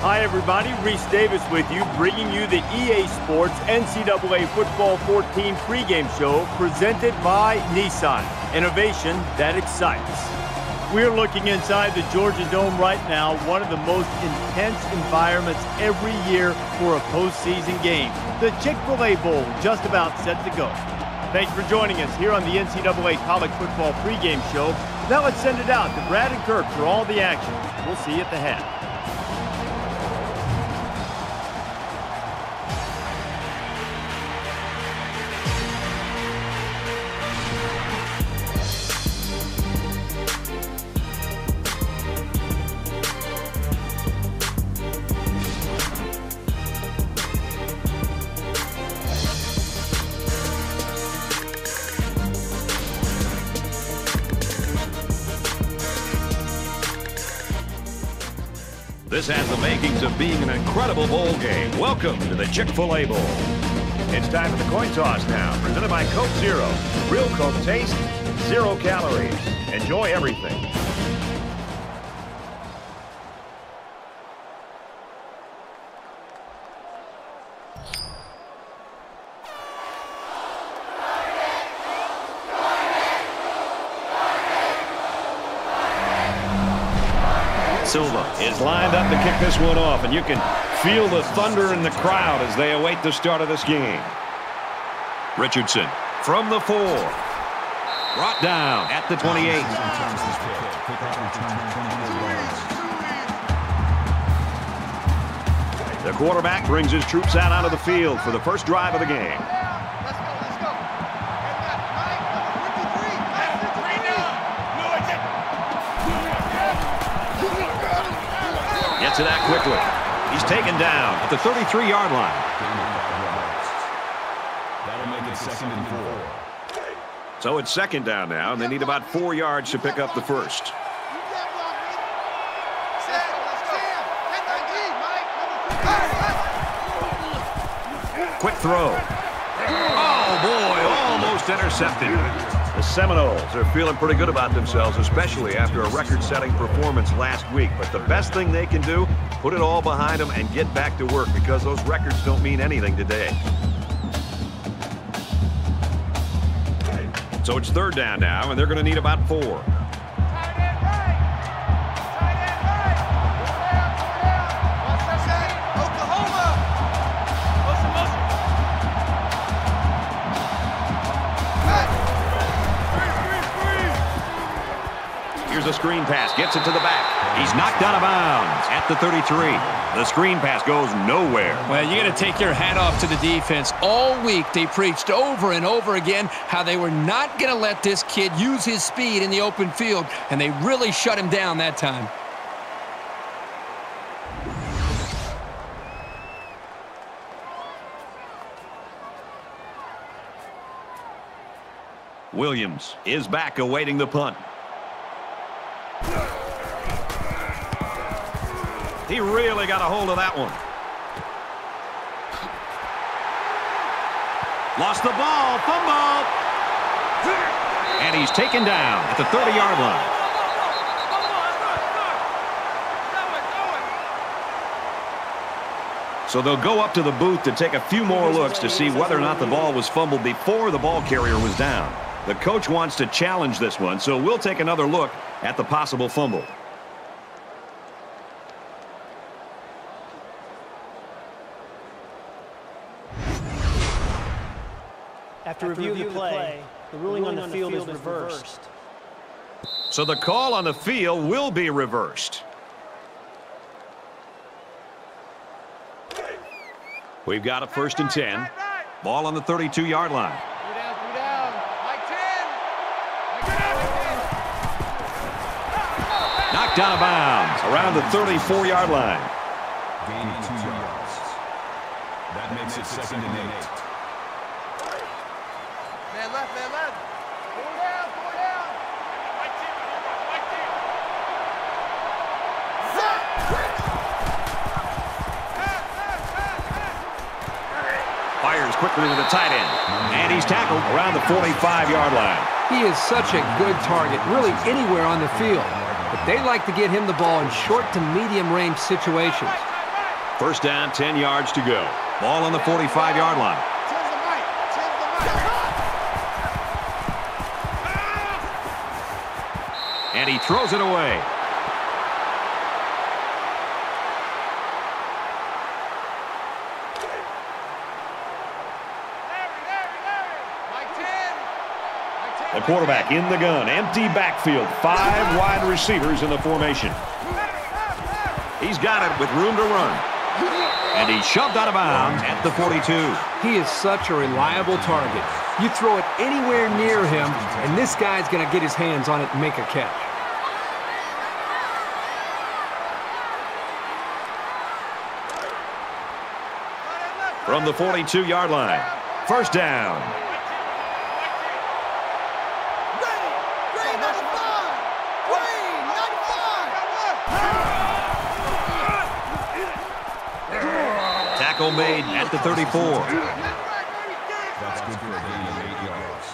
Hi, everybody. Reese Davis with you, bringing you the EA Sports NCAA Football 14 pregame show presented by Nissan. Innovation that excites. We're looking inside the Georgia Dome right now, one of the most intense environments every year for a postseason game. The Chick-fil-A Bowl just about set to go. Thanks for joining us here on the NCAA College Football pregame show. Now let's send it out to Brad and Kirk for all the action. We'll see you at the half. This has the makings of being an incredible bowl game. Welcome to the Chick-fil-A Bowl. It's time for the coin toss now, presented by Coke Zero. Real Coke taste, zero calories. Enjoy everything. Silva is to kick this one off, and you can feel the thunder in the crowd as they await the start of this game. Richardson from the four. Brought down at the 28. The quarterback brings his troops out onto the field for the first drive of the game. It out quickly. He's taken down at the 33-yard line. That'll make it second and four. So it's second down now, and they need about four yards to pick up the first. Quick throw. Oh, boy, almost intercepted. The Seminoles are feeling pretty good about themselves, especially after a record-setting performance last week. But the best thing they can do, put it all behind them and get back to work because those records don't mean anything today. So it's third down now, and they're going to need about four. A screen pass. Gets it to the back. He's knocked out of bounds at the 33. The screen pass goes nowhere. Well, you got to take your hat off to the defense. All week they preached over and over again how they were not going to let this kid use his speed in the open field, and they really shut him down that time. Williams is back awaiting the punt. He really got a hold of that one. Lost the ball. Fumble. And he's taken down at the 30-yard line. So they'll go up to the booth to take a few more looks to see whether or not the ball was fumbled before the ball carrier was down. The coach wants to challenge this one, so we'll take another look at the possible fumble. After, review of the play, the ruling, on the field, is reversed. So the call on the field will be reversed. We've got a first and 10. Ball on the 32-yard line. Knocked out of bounds around the 34-yard line. Gaining two yards. That makes it second and eight. Man left, man left. Four down, four down. Right team, right team. Fires quickly to the tight end. And he's tackled around the 45-yard line. He is such a good target, really anywhere on the field. But they like to get him the ball in short to medium range situations. First down, 10 yards to go. Ball on the 45-yard line. And he throws it away. Quarterback in the gun. Empty backfield. Five wide receivers in the formation. He's got it with room to run. And he's shoved out of bounds at the 42. He is such a reliable target. You throw it anywhere near him, and this guy's going to get his hands on it and make a catch. From the 42-yard line. First down. Tackle made at the 34. That's good for a gain of eight yards.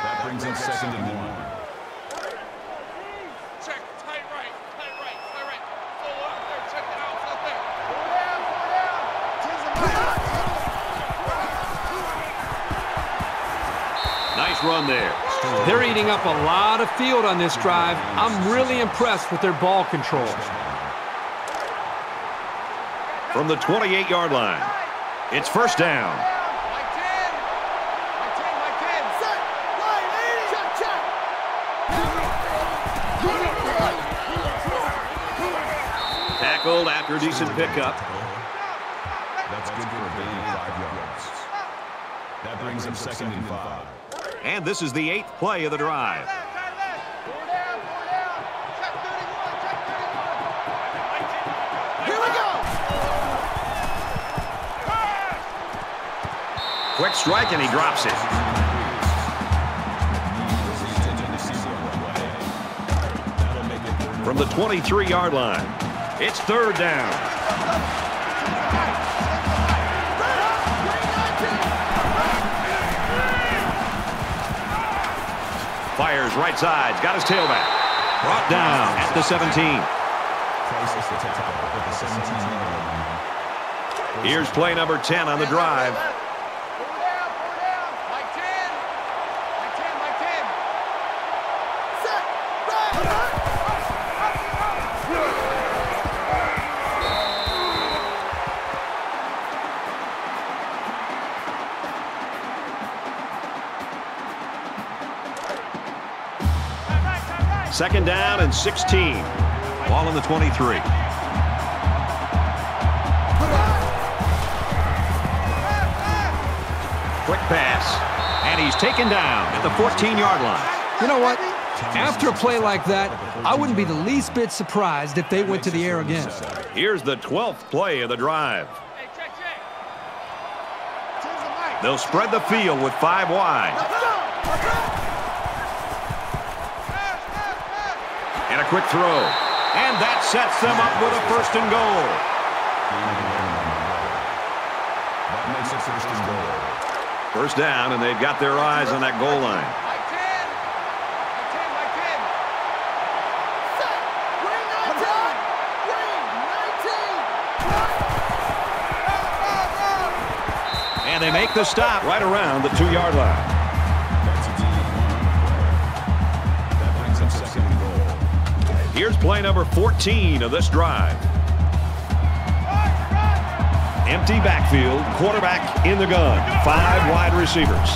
That brings up second and one. Nice run there. They're eating up a lot of field on this drive. I'm really impressed with their ball control. From the 28-yard line. It's first down. Mike 10. Mike 10. Mike 10. Set. Right. 80. Check. Check. Tackled after a decent pickup. That's good for a five yards. That brings up second and five. And this is the eighth play of the drive. Quick strike, and he drops it. From the 23-yard line. It's third down. Fires right side. Got his tailback. Brought down at the 17. Prices the tackle at the 17-yard line. Here's play number 10 on the drive. Second down and 16. Ball on the 23. Quick pass. And he's taken down at the 14-yard line. You know what? After a play like that, I wouldn't be the least bit surprised if they went to the air again. Here's the 12th play of the drive. Hey, check, check. Change the mic. They'll spread the field with five wide. A quick throw. And that sets them up with a first and goal. That makes it first and goal. First down, and they've got their eyes on that goal line. Mike 10. Mike 10. Mike 10. And they make the stop right around the two-yard line. Here's play number 14 of this drive. Empty backfield, quarterback in the gun. Five wide receivers.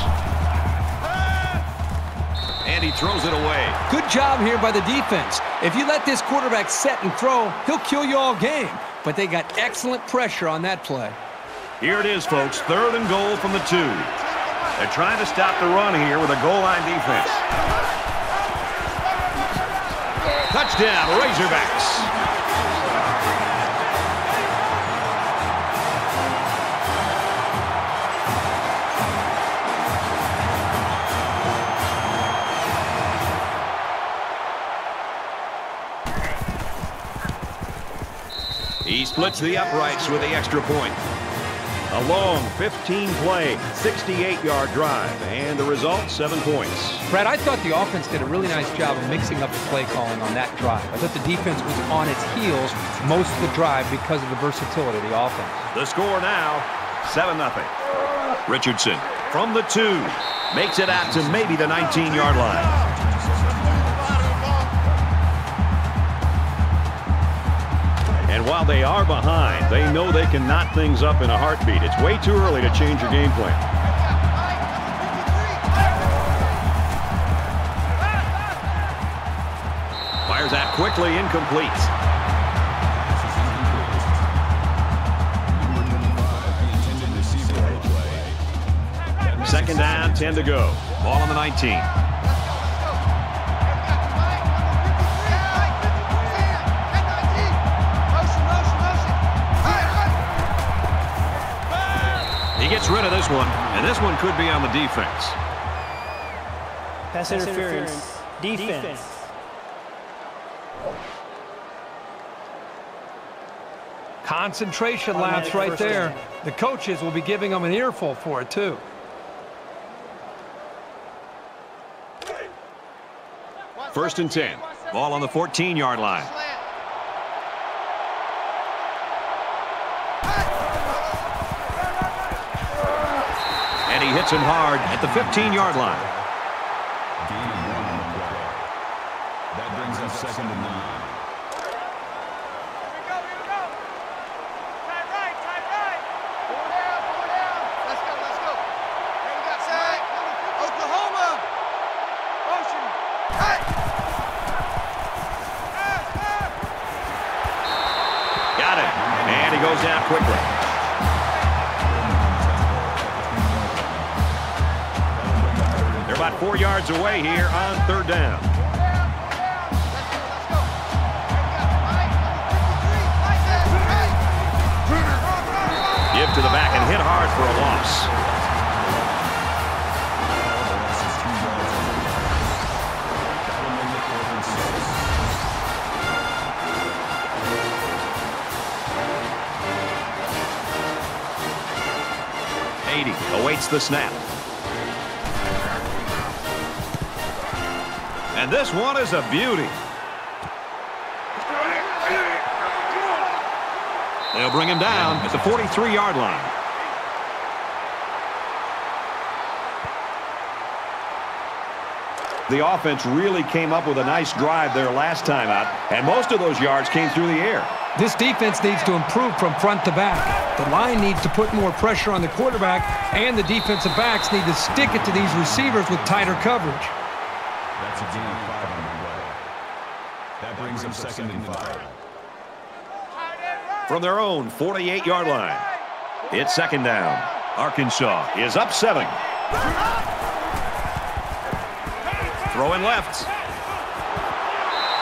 And he throws it away. Good job here by the defense. If you let this quarterback set and throw, he'll kill you all game. But they got excellent pressure on that play. Here it is, folks. Third and goal from the two. They're trying to stop the run here with a goal line defense. Touchdown, Razorbacks. He splits the uprights with the extra point. A long 15-play, 68-yard drive, and the result, seven points. Brad, I thought the offense did a really nice job of mixing up the play calling on that drive. I thought the defense was on its heels most of the drive because of the versatility of the offense. The score now, 7-0. Richardson from the two. Makes it out to maybe the 19-yard line. While they are behind, they know they can knot things up in a heartbeat. It's way too early to change your game plan. Fires out quickly, incomplete. Second down, 10 to go. Ball on the 19. Gets rid of this one, and this one could be on the defense. Pass interference. Defense. Concentration lapse right there. The coaches will be giving them an earful for it, too. First and 10. Ball on the 14-yard line. Hits him hard at the 15-yard line. That brings up second and nine. Yards away here on third down. Four down, four down. Let's go, let's go. Here we got Mike, number 53. Like that. Hey. Run, run, run. Give to the back and hit hard for a loss. Awaits the snap. This one is a beauty. They'll bring him down at the 43-yard line. The offense really came up with a nice drive there last time out, and most of those yards came through the air. This defense needs to improve from front to back. The line needs to put more pressure on the quarterback, and the defensive backs need to stick it to these receivers with tighter coverage. That's a gain of five on the play. That brings up second and five. Tight end right. from their own 48-yard line. It's second down. Arkansas is up seven. Throwing left.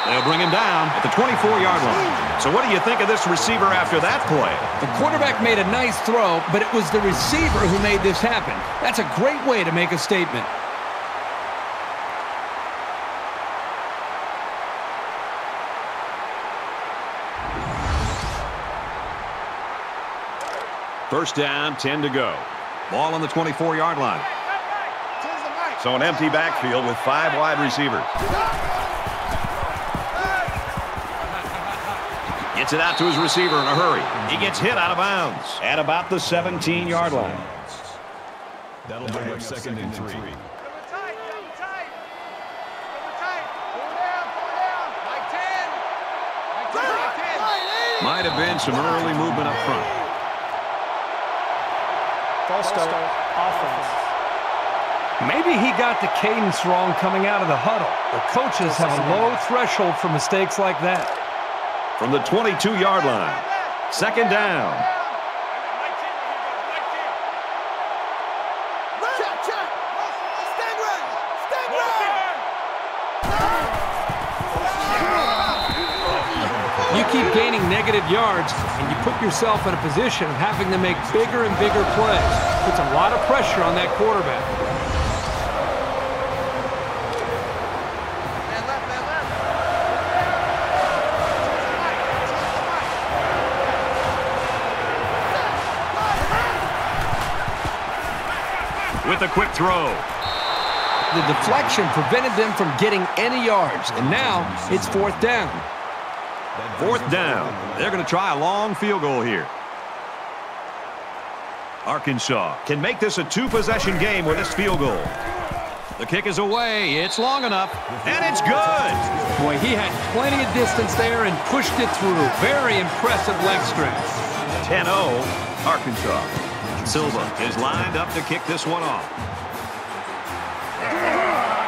They'll bring him down at the 24-yard line. So what do you think of this receiver after that play? The quarterback made a nice throw, but it was the receiver who made this happen. That's a great way to make a statement. First down, 10 to go. Ball on the 24-yard line. To the Mike. So an empty backfield with five wide receivers. Gets it out to his receiver in a hurry. He gets hit out of bounds at about the 17-yard line. That'll bring up second and three. Double tight, double tight. Double tight. Four down, four down. Mike 10. Mike 10, Mike 10. Might have been some early movement up front. False start. Offense. Maybe he got the cadence wrong coming out of the huddle. The coaches have a low threshold for mistakes like that. From the 22-yard line. Second down. Mike 10 right here, Mike 10. Check, check. Stand ready. Stand ready. You keep gaining negative yards, and you put yourself in a position of having to make bigger and bigger plays. Puts a lot of pressure on that quarterback. Man left, man left. with a quick throw. The deflection prevented them from getting any yards, and now it's fourth down. Fourth down. They're going to try a long field goal here. Arkansas can make this a two-possession game with this field goal. The kick is away. It's long enough, and it's good. Boy, he had plenty of distance there and pushed it through. Very impressive leg strength. 10-0, Arkansas. Silva is lined up to kick this one off.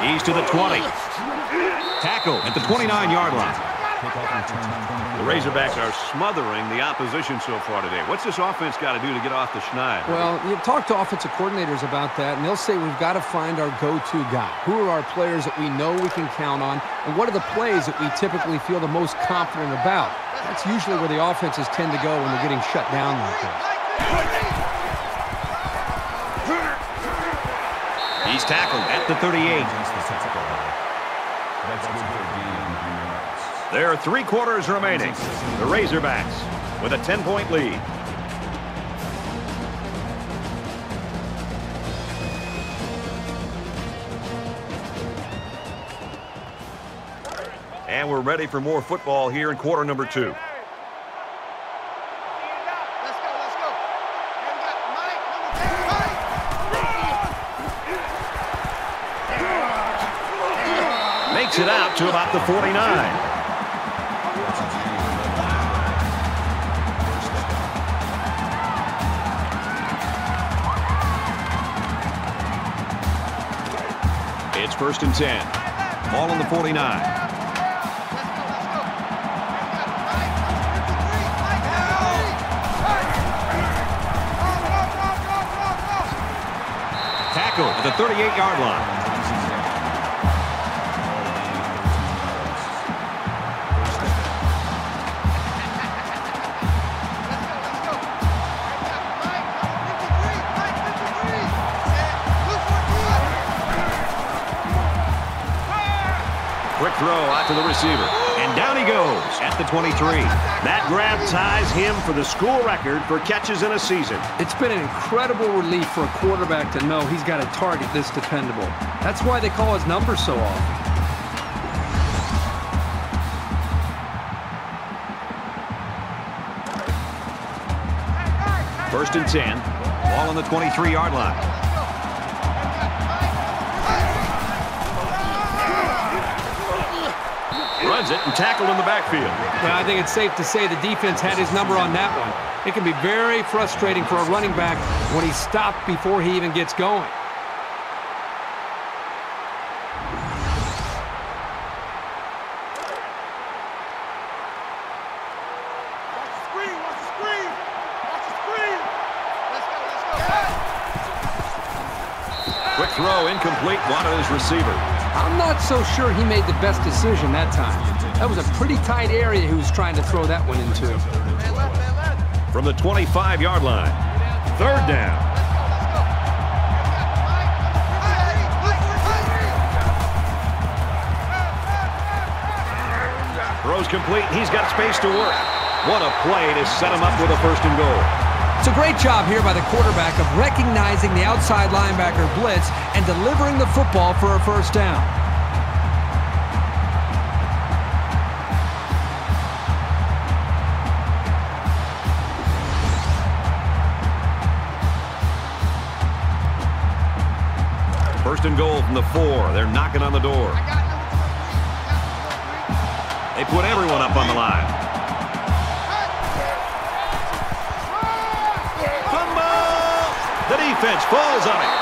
He's to the 20. Tackle at the 29-yard line. The Razorbacks are smothering the opposition so far today. What's this offense got to do to get off the schneid? Well, you talk to offensive coordinators about that, and they'll say we've got to find our go-to guy. Who are our players that we know we can count on, and what are the plays that we typically feel the most confident about? That's usually where the offenses tend to go when they're getting shut down like this. He's tackled at the 38. There are three quarters remaining. The Razorbacks with a 10-point lead. And we're ready for more football here in quarter number two. Let's go, let's go. And we got Mike, number 10, Mike. Makes it out to about the 49. First and 10. Ball on the 49. Let's go, let's go. Tackle at the 38-yard line. To the receiver. And down he goes at the 23. That grab ties him for the school record for catches in a season. It's been an incredible relief for a quarterback to know he's got a target this dependable. That's why they call his number so often. First and 10. Ball on the 23-yard line. It and tackled in the backfield. Well, I think it's safe to say the defense had his number on that one. It can be very frustrating for a running back when he's stopped before he even gets going. Watch the screen, watch the screen. Watch the screen. Let's go, let's go. Quick throw, incomplete, wanted his receiver. I'm not so sure he made the best decision that time. That was a pretty tight area he was trying to throw that one into. Man left, man left. From the 25-yard line. Third down. Let's go, let's go. Throws complete. He's got space to work. What a play to set him up with a first and goal. It's a great job here by the quarterback of recognizing the outside linebacker blitz and delivering the football for a first down. First and goal from the four. They're knocking on the door. I got number 23. I got number They put everyone up on the line. Fumble! The defense falls on it.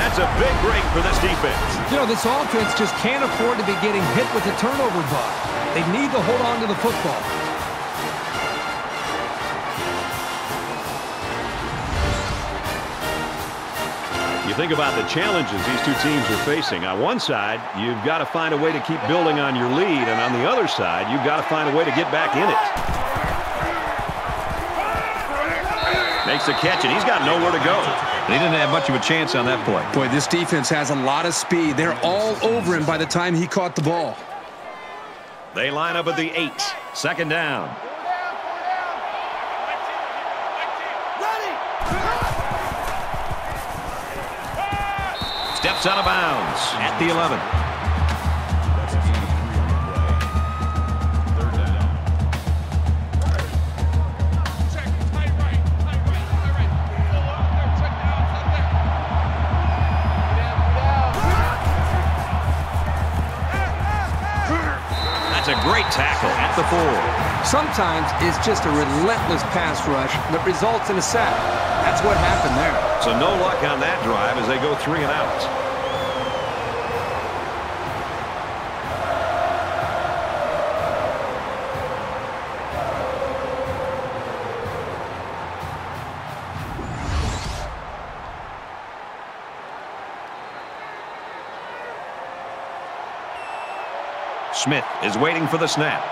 That's a big break for this defense. You know, this offense just can't afford to be getting hit with a turnover bug. They need to hold on to the football. Think about the challenges these two teams are facing. On one side, you've got to find a way to keep building on your lead, and on the other side, you've got to find a way to get back in it. Makes the catch, and he's got nowhere to go. He didn't have much of a chance on that play. Boy, this defense has a lot of speed. They're all over him by the time he caught the ball. They line up at the eight. Second down. Steps out of bounds at the 11. That's a gain of three on the play. Third down. That's a great tackle at the four. Sometimes it's just a relentless pass rush that results in a sack. That's what happened there. So no luck on that drive as they go three and out. Is waiting for the snap.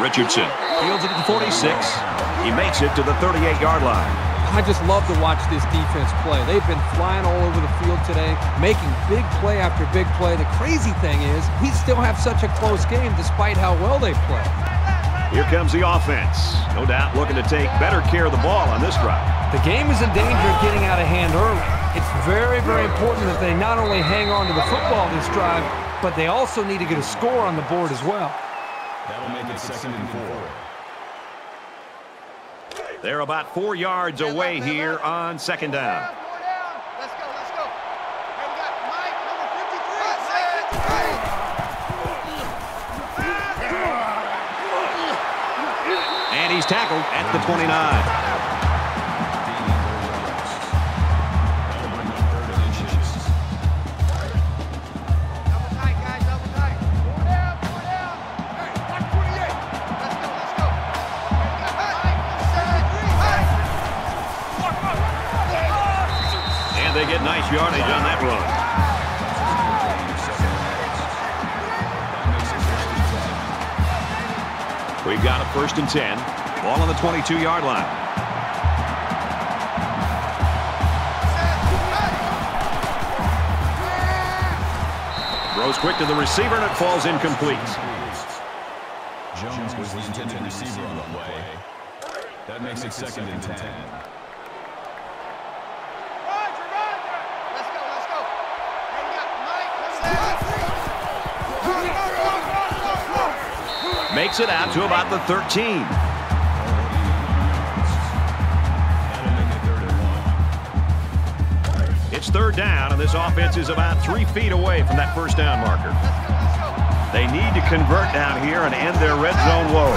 Richardson fields it at the 46. He makes it to the 38-yard line. I just love to watch this defense play. They've been flying all over the field today, making big play after big play. The crazy thing is, we still have such a close game despite how well they play. Here comes the offense. No doubt looking to take better care of the ball on this drive. The game is in danger of getting out of hand early. It's very, very important that they not only hang on to the football this drive, but they also need to get a score on the board as well. That'll make it second and four. They're about four yards away here on second down. We got Mike, 73. And they get nice yardage on that run. We've got a first and 10. Ball on the 22-yard line. Throws quick to the receiver, and it falls incomplete. Jones was the intended receiver on the play. That makes it second and ten. Roger, Roger. Let's go, let's go. Hey, we got Mike, number 73. Makes it out to about the 13. It's third down, and this offense is about three feet away from that first down marker. They need to convert down here and end their red zone woes.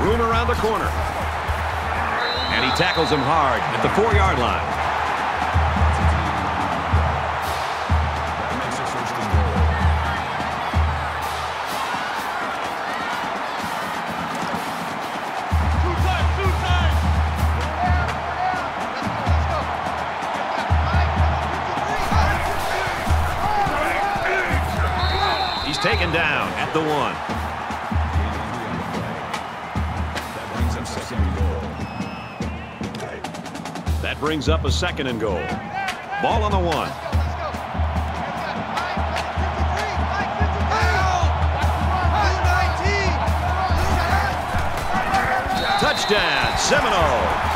Room around the corner. And he tackles him hard at the four-yard line. He's taken down at the one. Gain of three on the play. That brings up second and goal. That brings up a second and goal. Ball on the one. Let's go,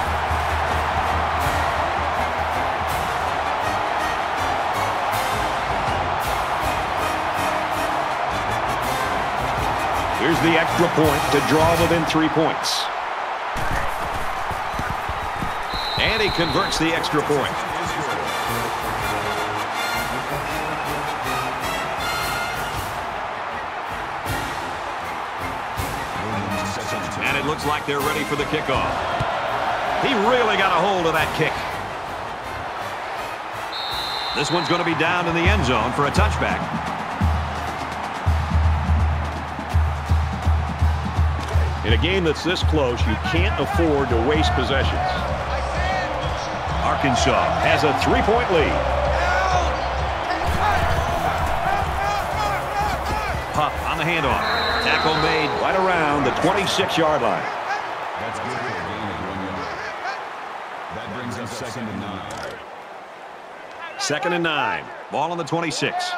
the extra point to draw within three points. And he converts the extra point. And it looks like they're ready for the kickoff. He really got a hold of that kick. This one's going to be down in the end zone for a touchback. In a game that's this close, you can't afford to waste possessions. Arkansas has a three-point lead. Pup on the handoff. Tackle made right around the 26-yard line. That's good for a gain of one yard. That brings up second and nine. Second and nine. Ball on the 26.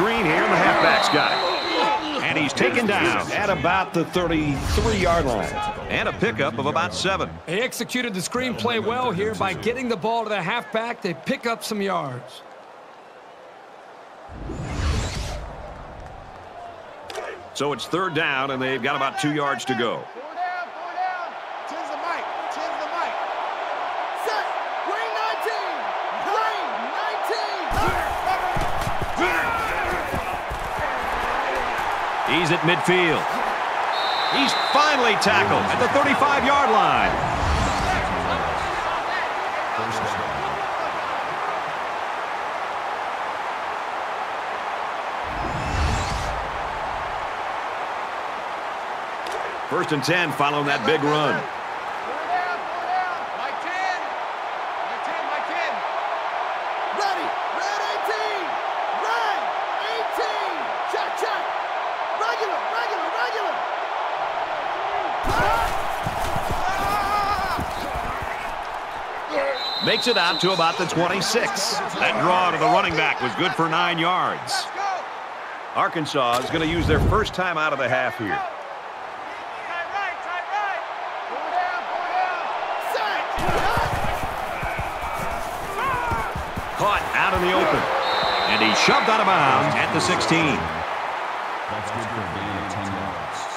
Screen here, and the halfback's got it. And he's taken down at about the 33-yard line. And a pickup of about seven. They executed the screen play well here by getting the ball to the halfback. They pick up some yards. So it's third down, and they've got about two yards to go. Four down, four down. Chin's the mic. Chin's the mic. Set. Green 19. Green 19. He's at midfield. He's finally tackled at the 35-yard line. First and 10 following that big run. Makes it out to about the 26. That draw to the running back was good for nine yards. Arkansas is going to use their first time out of the half here. Tight right, tight right. Four down, four down. Set. Caught out in the open. And he shoved out of bounds at the 16. That's good for a gain of 10 yards.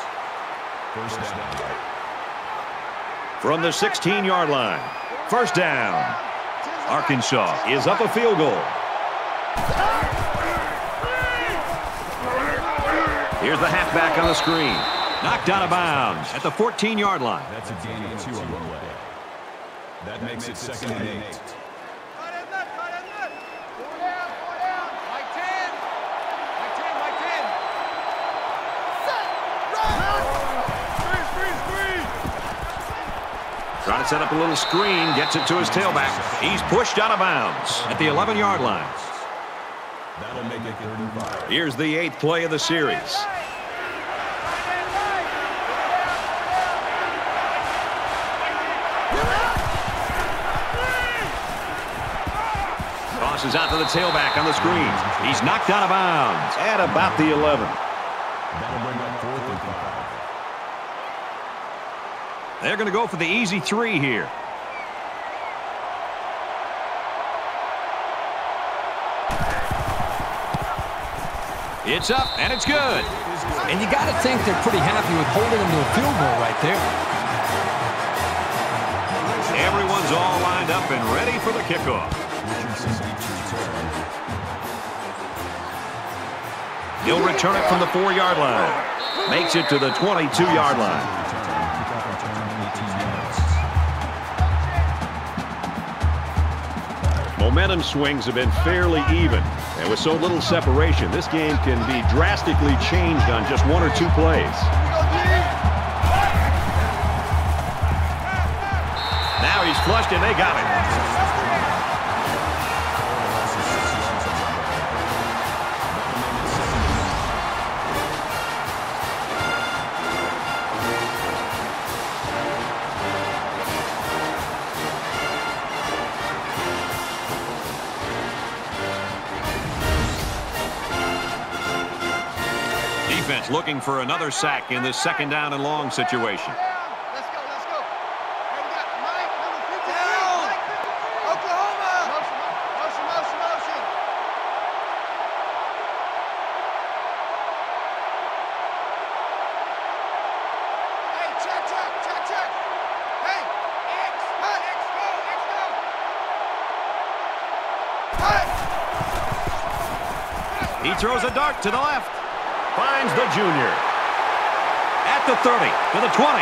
First down. From the 16-yard line. First down. Arkansas is up a field goal. Here's the halfback on the screen. Knocked out of bounds at the 14-yard line. That's a gain of two on the play. That makes it second and eight. Trying to set up a little screen. Gets it to his tailback. He's pushed out of bounds at the 11-yard line. That'll make it third and five. Here's the eighth play of the series. Tosses out to the tailback on the screen. He's knocked out of bounds at about the 11. That'll bring up fourth and five. They're going to go for the easy three here. It's up, and it's good. And you got to think they're pretty happy with holding them to a field goal right there. Everyone's all lined up and ready for the kickoff. He'll return it from the four-yard line. Makes it to the 22-yard line. Momentum swings have been fairly even. And with so little separation, this game can be drastically changed on just one or two plays. Now he's flushed and they got it. Looking for another sack in this second down and long situation. Let's go, let's go. Hey, we got Mike, number 53. Mike 53. Oklahoma. Motion, motion, motion, motion. Hey, check, check, check, check. Hey, X, hut, X, go, X, go. Hut. He throws a dart to the left. Finds the junior. At the 30, to the 20,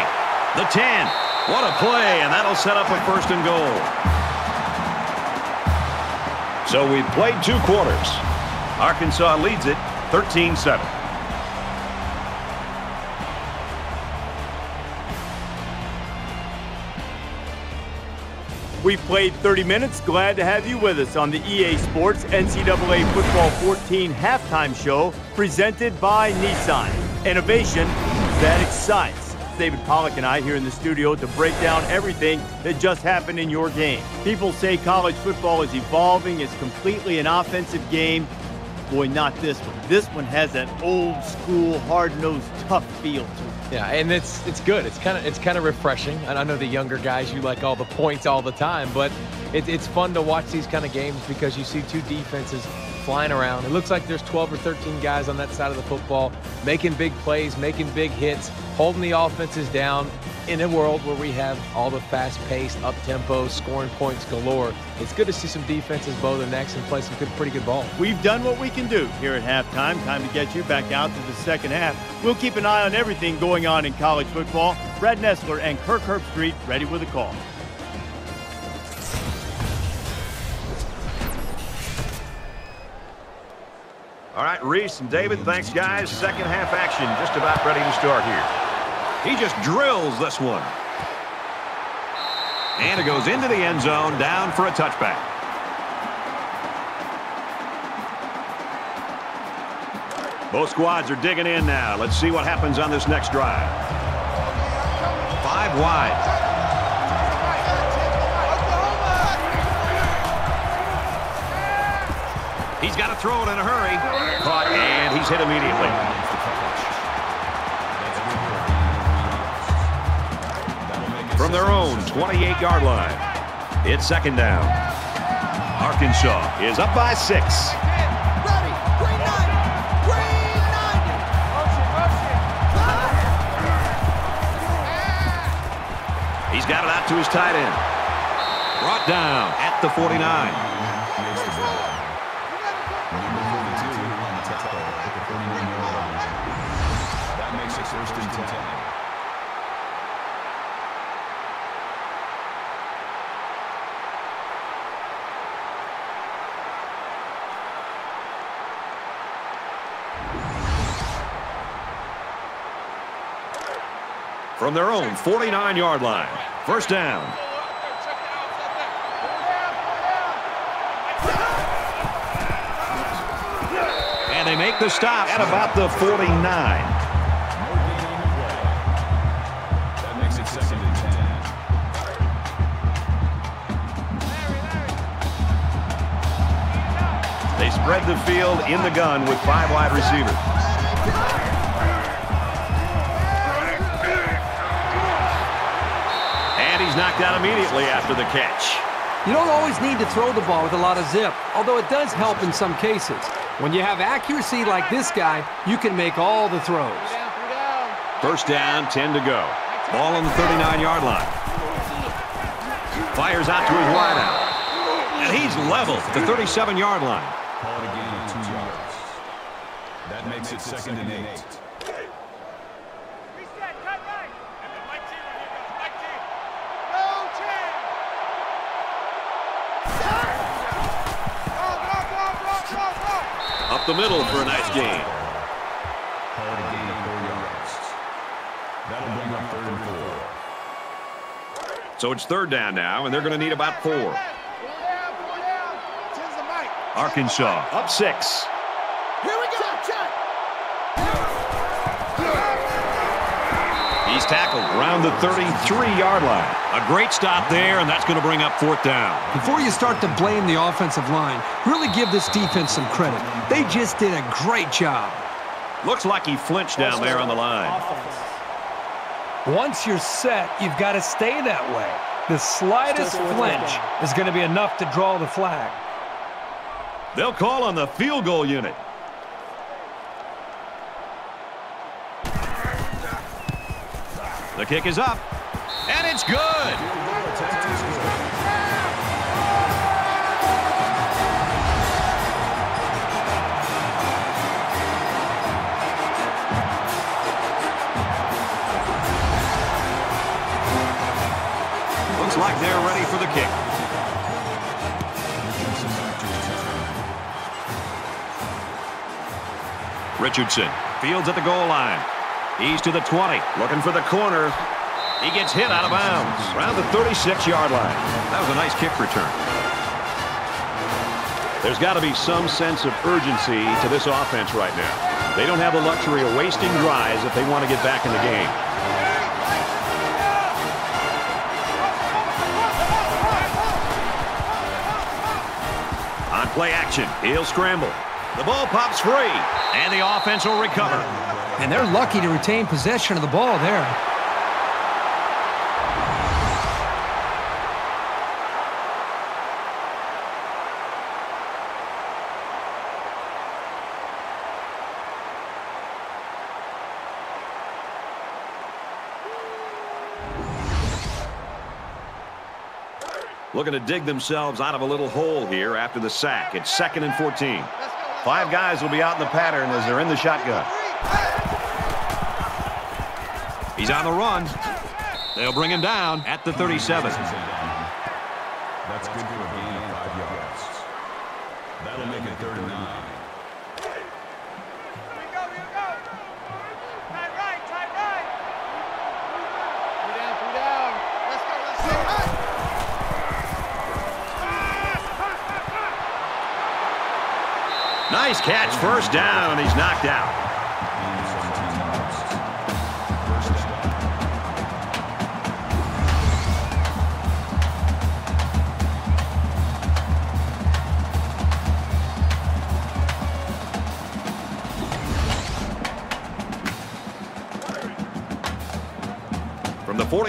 the 10. What a play, and that'll set up a first and goal. So we've played two quarters. Arkansas leads it 13-7. We've played 30 minutes. Glad to have you with us on the EA Sports NCAA Football 14 halftime show presented by Nissan. Innovation that excites. David Pollack and I here in the studio to break down everything that just happened in your game. People say college football is evolving, it's completely an offensive game. Boy, not this one. This one has that old school, hard-nosed, tough feel to it. Yeah, and it's it's good. It's kind of it's kind of refreshing. And I know the younger guys, you like all the points all the time, but it, it's fun to watch these kind of games because you see two defenses flying around. It looks like there's 12 or 13 guys on that side of the football making big plays, making big hits, holding the offenses down in a world where we have all the fast-paced, up-tempo, scoring points galore. It's good to see some defenses bow their necks and play some good, pretty good ball. We've done what we can do here at halftime. Time to get you back out to the second half. We'll keep an eye on everything going on in college football. Brad Nessler and Kirk Herbstreit ready with a call. All right, Rece and David, thanks, guys. Second half action just about ready to start here. He just drills this one. And it goes into the end zone, down for a touchback. Both squads are digging in now. Let's see what happens on this next drive. Five wide. He's got to throw it in a hurry. Caught, and he's hit immediately. From their own 28-yard line, it's second down. Arkansas is up by six. Ready. Green 90. Green 90. He's got it out to his tight end. Brought down at the 49. From their own 49-yard line. First down. And they make the stop at about the 49. That makes it second and 10. They spread the field in the gun with five wide receivers. He's knocked out immediately after the catch. You don't always need to throw the ball with a lot of zip, although it does help in some cases. When you have accuracy like this guy, you can make all the throws. First down, 10 to go. Ball on the 39-yard line. Fires out to his wideout. And he's level at the 37-yard line. Call it a gain two yards. That makes it second and eight. No chance. Go, go, go, go, go, go. Up the middle for a nice gain. Call it a gain of four yards. That'll bring up third and four. So it's third down now, and they're going to need about four. Pull down, pull down. Tens the mic. Arkansas up six. He's tackled around the 33-yard line. A great stop there, and that's going to bring up fourth down. Before you start to blame the offensive line, really give this defense some credit. They just did a great job. Looks like he flinched down there on the line. Once you're set, you've got to stay that way. The slightest flinch is going to be enough to draw the flag. They'll call on the field goal unit. The kick is up, and it's good. Looks like they're ready for the kick. Richardson fields at the goal line. He's to the 20, looking for the corner. He gets hit out of bounds around the 36-yard line. That was a nice kick return. There's got to be some sense of urgency to this offense right now. They don't have the luxury of wasting drives if they want to get back in the game. On play action, he'll scramble. The ball pops free, and the offense will recover. And they're lucky to retain possession of the ball there. Looking to dig themselves out of a little hole here after the sack. It's second and 14. Five guys will be out in the pattern as they're in the shotgun. On the run. They'll bring him down at the 37. That's good for a gain of five yards. That'll make it third and nine. Nice catch, first down. He's knocked out.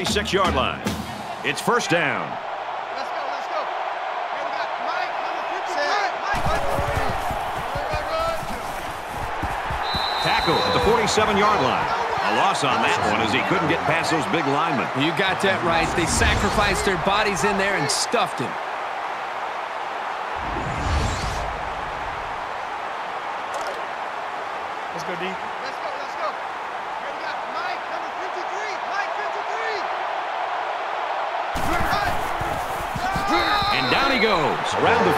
From the 46-yard line, it's first down. Let's go, let's go. Here we got Mike, number 53. Mike, Tackle at the 47-yard line. A loss on that one as he couldn't get past those big linemen. You got that right. They sacrificed their bodies in there and stuffed him.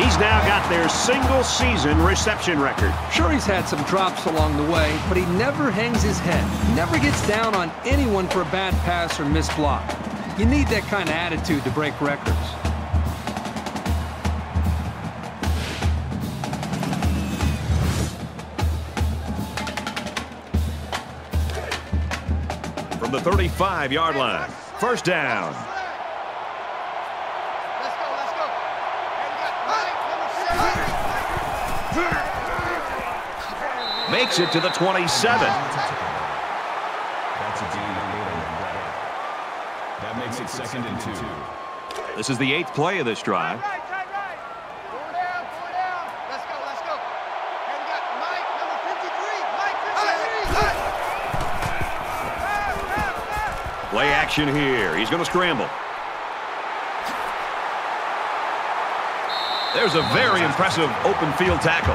He's now got their single-season reception record. Sure, he's had some drops along the way, but he never hangs his head. Never gets down on anyone for a bad pass or missed block. You need that kind of attitude to break records. From the 35-yard line. First down. Let's go, let's go. Here we got Mike, number 7. Makes it to the 27. That's a gain of eight on that makes it second and two. This is the eighth play of this drive. Right, right, right. Four down, four down. Let's go, let's go. Here we got Mike, number 53. Mike, 53. Play action here. He's going to scramble. There's a very impressive open field tackle.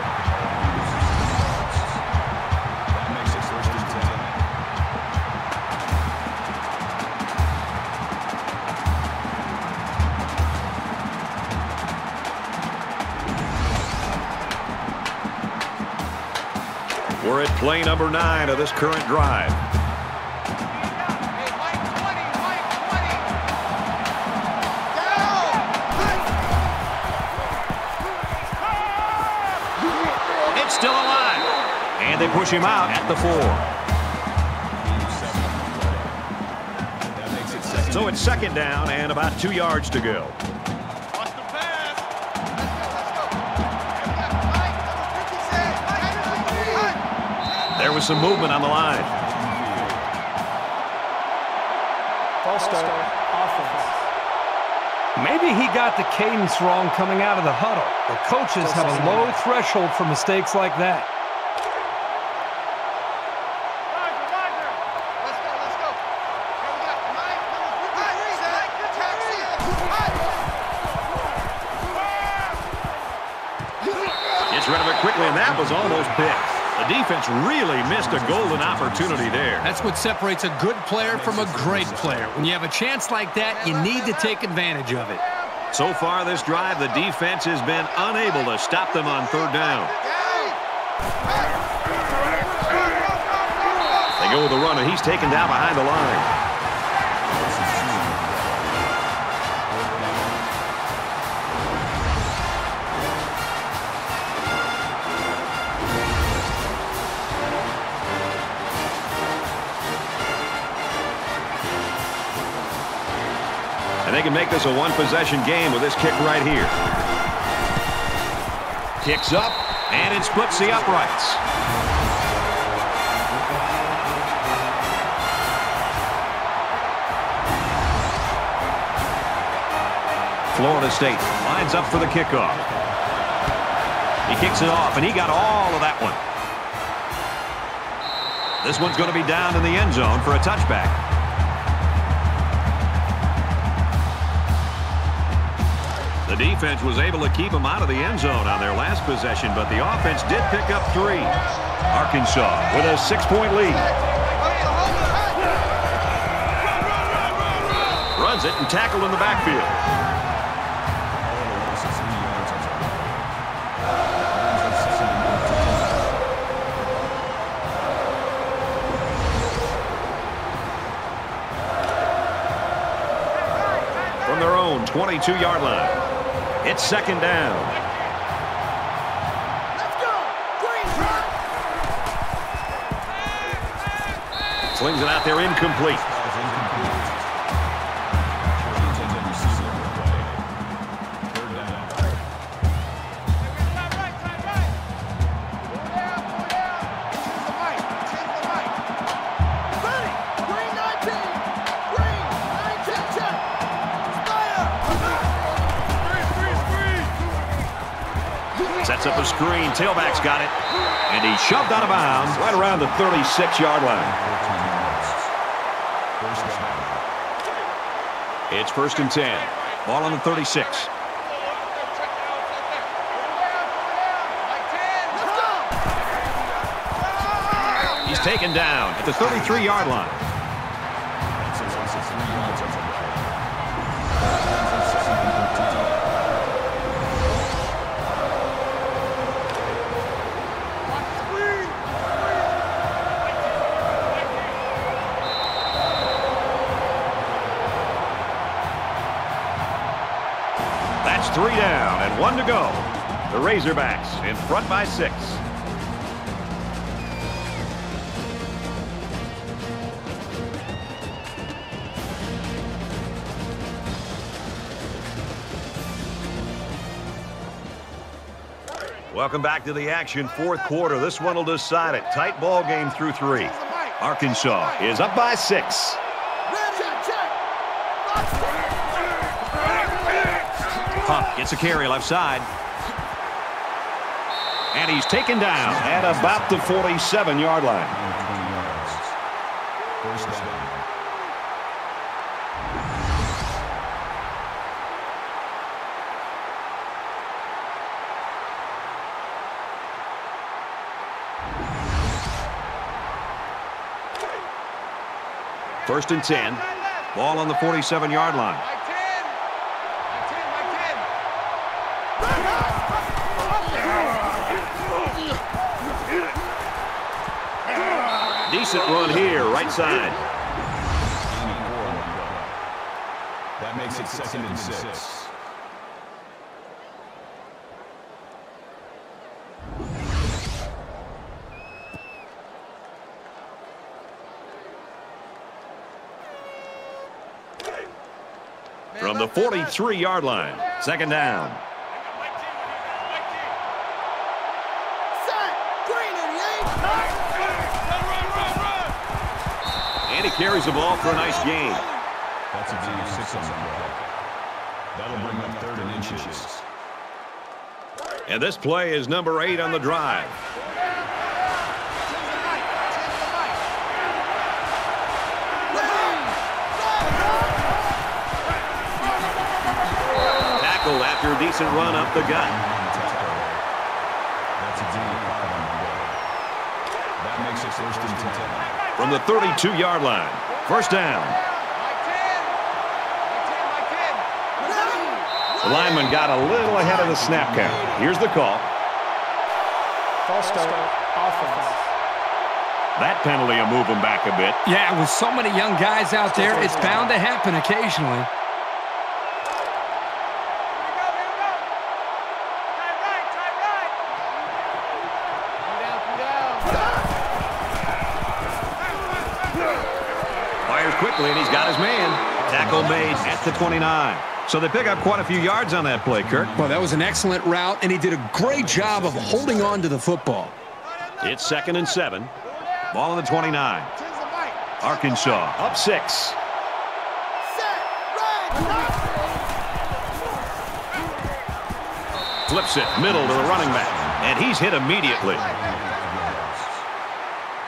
Play number nine of this current drive. Hey, Mike, 20, Mike, 20. Down. It's still alive. And they push him out at the four. Gain of seven on that play. That makes it second So it's second down and about two yards to go. Was some movement on the line. False start. Maybe he got the cadence wrong coming out of the huddle. The coaches have a low threshold for mistakes like that. Roger, Roger. Let's go, let's go. Here we got Mike, number 53. Mike, taxi. and that was almost picked. The defense really missed a golden opportunity there. That's what separates a good player from a great player. When you have a chance like that, you need to take advantage of it. So far this drive, the defense has been unable to stop them on third down. They go with the run, and he's taken down behind the line. Can make this a one-possession game with this kick right here. Kicks up, and it splits the uprights. Florida State lines up for the kickoff. He kicks it off, and he got all of that one. This one's going to be down in the end zone for a touchback. The defense was able to keep them out of the end zone on their last possession, but the offense did pick up three. Arkansas with a six-point lead. Runs it and tackled in the backfield. From their own 22-yard line. It's second down. Let's go. Green Slings it out there incomplete. Screen. Tailback's got it. And he shoved out of bounds right around the 36-yard line. It's first and 10. Ball on the 36. He's taken down at the 33-yard line. Three down and one to go. The Razorbacks in front by six. Welcome back to the action. Fourth quarter. This one will decide it. Tight ball game through three. Arkansas is up by six. Hunt gets a carry left side. And he's taken down at about the 47-yard line. First and 10. Ball on the 47-yard line. Decent run here, right side. That makes it second and six. From the 43-yard line. Second down. Set. Green 88. And he carries the ball for a nice gain. That's a gain of six on the play. That'll bring up third and inches. And this play is number eight on the drive. Tackled after a decent run up the gut. That's a it First and 10. From the 32-yard line. First down. The lineman got a little ahead of the snap count. Here's the call. False start. Offense. That penalty will move them back a bit. Yeah, with so many young guys out there, it's bound to happen occasionally. Fires quickly, and he's got his man. Tackle made at the 29. So they pick up quite a few yards on that play, Kirk. Well, that was an excellent route, and he did a great job of holding on to the football. It's second and seven. Ball on the 29. Arkansas up six. Flips it middle to the running back, and he's hit immediately.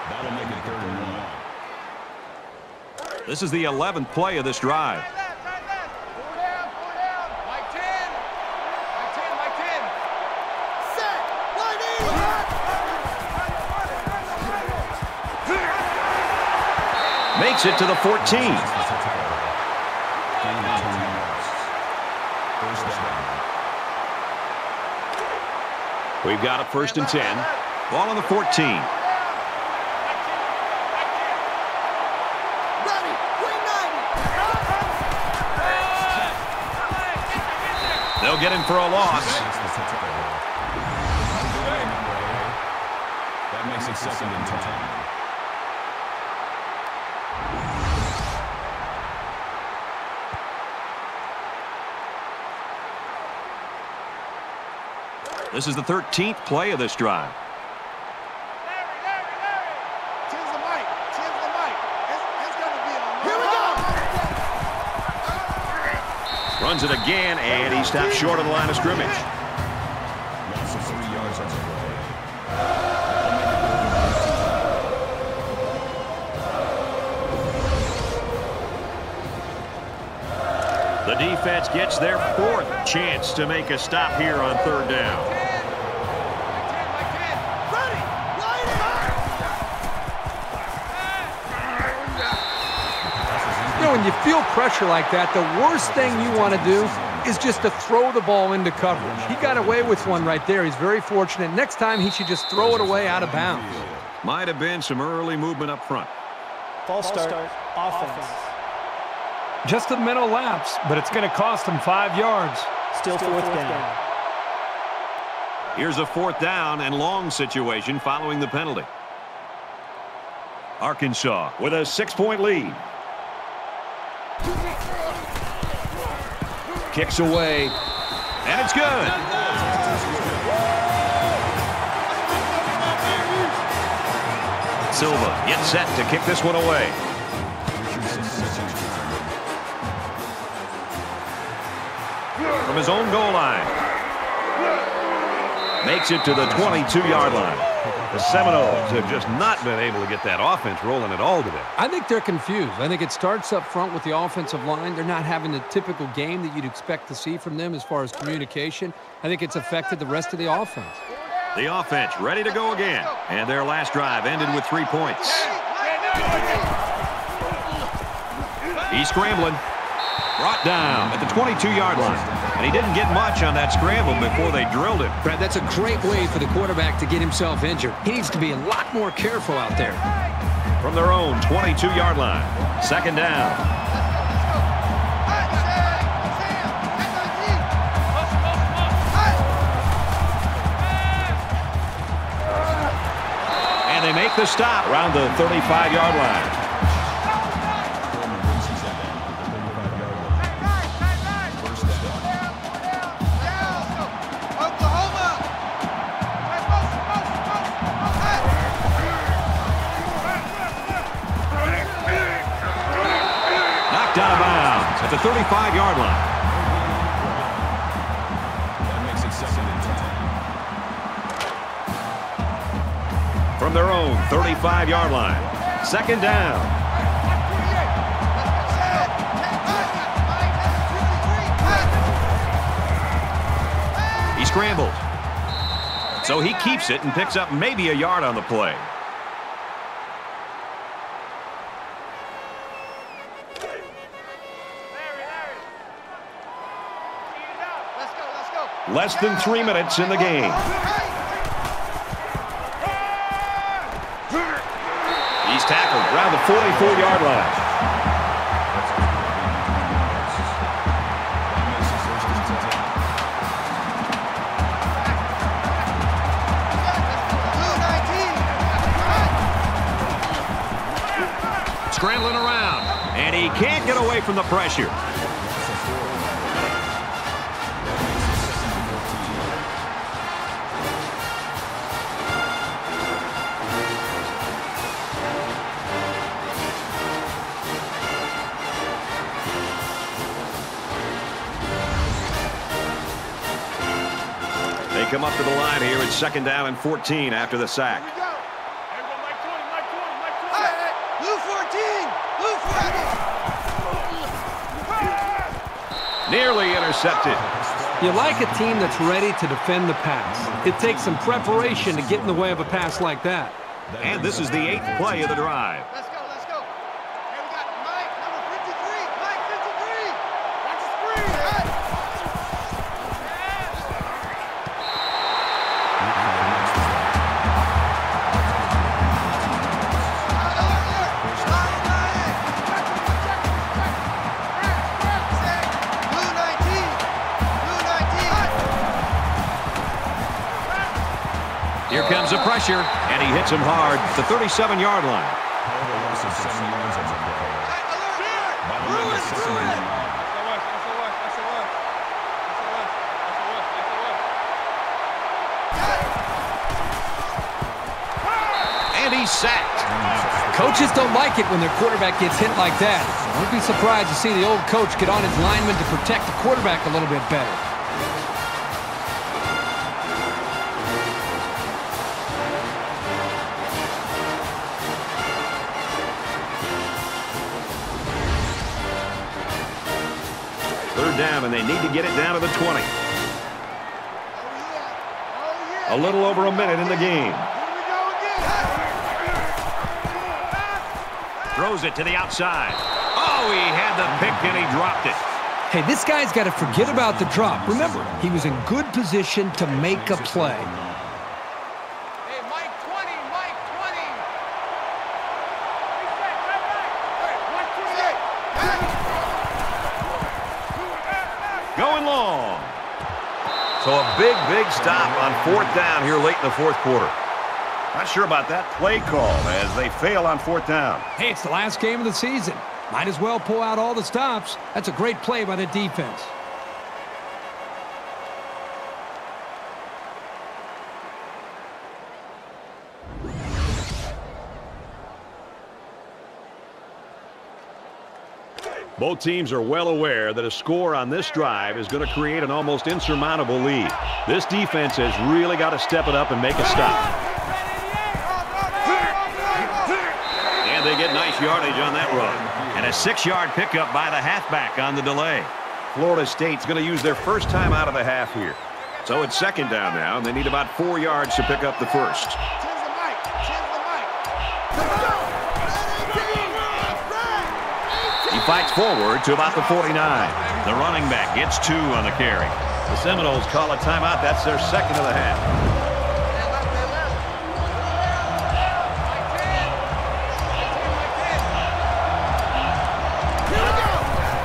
That'll make it third and one. This is the 11th play of this drive. Makes it to the 14. Gain of two yards. First down. We've got a first and 10. Ball on the 14. They'll get him for a loss. That makes it second and 10. This is the 13th play of this drive. Runs it again, and he stops short of the line of scrimmage. The defense gets their fourth chance to make a stop here on third down. When you feel pressure like that, the worst thing you want to do is just to throw the ball into coverage. He got away with one right there. He's very fortunate. Next time, he should just throw it away out of bounds. Might have been some early movement up front. False start. Offense. Just a mental lapse, but it's going to cost him five yards. Still fourth down. Here's a fourth down and long situation following the penalty. Arkansas with a six-point lead. Kicks away, and it's good. Silva gets set to kick this one away. From his own goal line. Makes it to the 22-yard line. The Seminoles have just not been able to get that offense rolling at all today. I think they're confused. I think it starts up front with the offensive line. They're not having the typical game that you'd expect to see from them as far as communication. I think it's affected the rest of the offense. The offense ready to go again. And their last drive ended with three points. He's scrambling. Brought down at the 22-yard line. And he didn't get much on that scramble before they drilled him. Brad, that's a great way for the quarterback to get himself injured. He needs to be a lot more careful out there. From their own 22-yard line. Second down. And they make the stop around the 35-yard line. 45-yard line. That makes it second and 10. From their own 35-yard line, second down. He scrambles. So he keeps it and picks up maybe a yard on the play. Less than three minutes in the game. He's tackled around the 44-yard line. Scrambling around. And he can't get away from the pressure. It's second down and 14 after the sack. Blue 14! Blue 14! Nearly intercepted. You like a team that's ready to defend the pass. It takes some preparation to get in the way of a pass like that. And this is the eighth play of the drive. Here comes the pressure, and he hits him hard the 37-yard line. And he's sacked. Coaches don't like it when their quarterback gets hit like that. Don't be surprised to see the old coach get on his lineman to protect the quarterback a little bit better. And they need to get it down to the 20. A little over a minute in the game. Throws it to the outside. Oh, he had the pick, and he dropped it. Hey, this guy's got to forget about the drop. Remember, he was in good position to make a play. Hey, Mike 20, Mike 20. Going long. So a big, big stop on fourth down here late in the fourth quarter. Not sure about that play call as they fail on fourth down. Hey, it's the last game of the season. Might as well pull out all the stops. That's a great play by the defense. Both teams are well aware that a score on this drive is going to create an almost insurmountable lead. This defense has really got to step it up and make a stop. And they get nice yardage on that run. And a six-yard pickup by the halfback on the delay. Florida State's going to use their first time out of the half here. So it's second down now, and they need about four yards to pick up the first. Fights forward to about the 49. The running back gets two on the carry. The Seminoles call a timeout. That's their second of the half. Hey, left, hey, left. Mike 10. Mike 10, Mike 10. Here we go.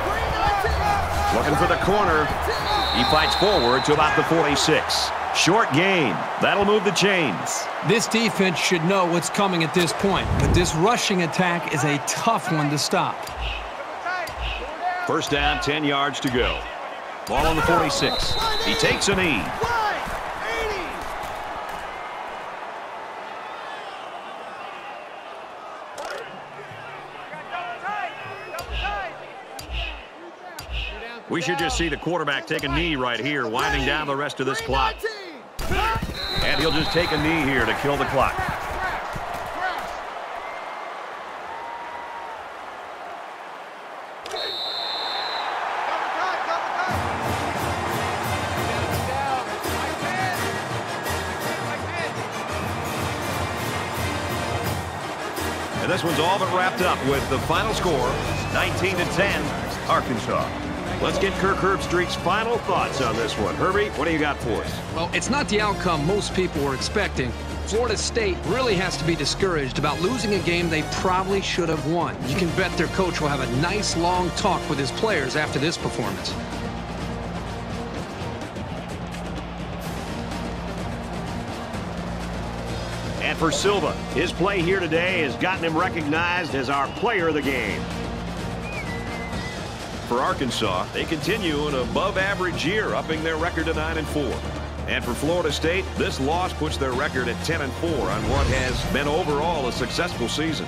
Green 19. Looking for the corner. He fights forward to about the 46. Short gain. That'll move the chains. This defense should know what's coming at this point, but this rushing attack is a tough one to stop. First down, 10 yards to go. Ball on the 46. He takes a knee. We should just see the quarterback take a knee right here, winding down the rest of this clock. And he'll just take a knee here to kill the clock. This one's all but wrapped up with the final score, 19 to 10, Arkansas. Let's get Kirk Herbstreit's final thoughts on this one. Herbie, what do you got for us? Well, it's not the outcome most people were expecting. Florida State really has to be discouraged about losing a game they probably should have won. You can bet their coach will have a nice long talk with his players after this performance. And for Silva, his play here today has gotten him recognized as our player of the game. For Arkansas, they continue an above-average year, upping their record to 9 and 4. And for Florida State, this loss puts their record at 10 and 4 on what has been overall a successful season.